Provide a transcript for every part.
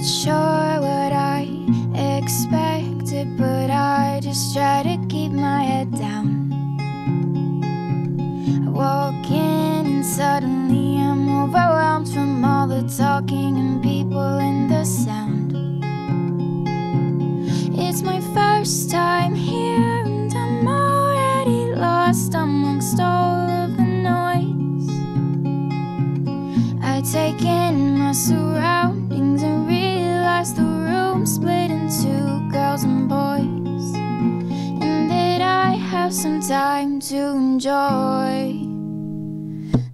Not sure what I expected, but I just try to keep my head down. I walk in and suddenly I'm overwhelmed from all the talking and people in the sound. It's my first time here and I'm already lost amongst all of the noise. I take in my surroundings girls and boys, and that I have some time to enjoy.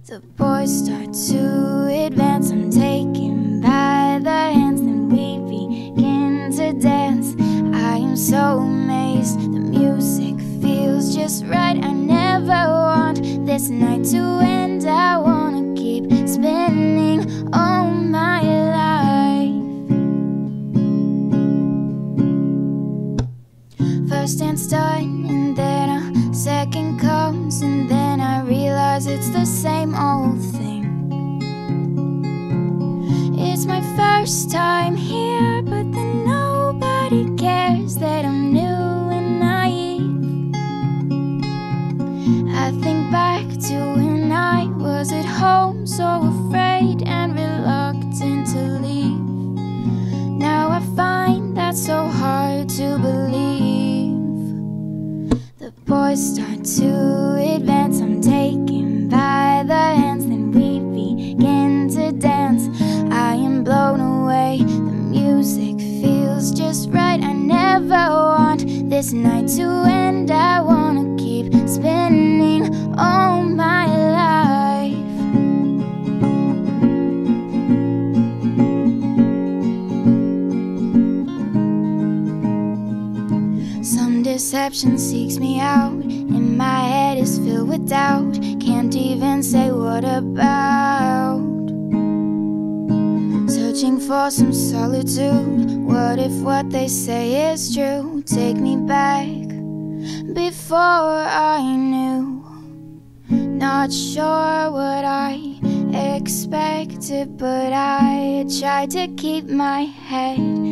The boys start to advance. I'm taken by the hands, then we begin to dance. I am so amazed. The music feels just right. I never want this night First dance done, and then a second comes, and then I realize it's the same old thing. It's my first time here, but then nobody cares that I'm new and naive. I think back to when I was at home, so afraid The start to advance. I'm taken by the hands, then we begin to dance. I am blown away. The music feels just right. I never want this night to end. I Some deception seeks me out, and my head is filled with doubt. Can't even say what about. Searching for some solitude. What if what they say is true? Take me back before I knew. Not sure what I expected, but I tried to keep my head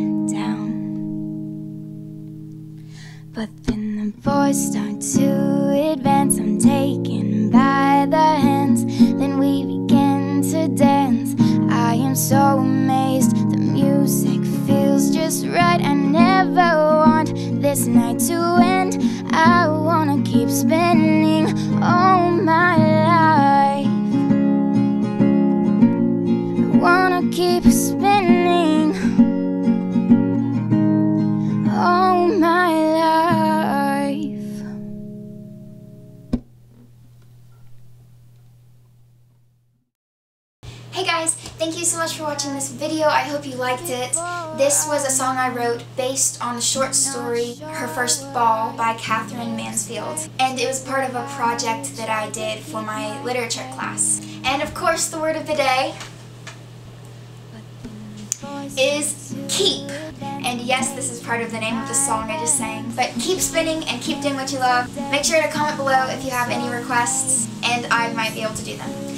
But then the boys start to advance. I'm taken by the hands. Then we begin to dance. I am so amazed. The music feels just right. I never want this night to end. I wanna keep spinning all my life. I wanna keep spinning thank you so much for watching this video. I hope you liked it. This was a song I wrote based on the short story Her First Ball by Katherine Mansfield. And it was part of a project that I did for my literature class. And of course, the word of the day is keep. And yes, this is part of the name of the song I just sang. But keep spinning and keep doing what you love. Make sure to comment below if you have any requests, and I might be able to do them.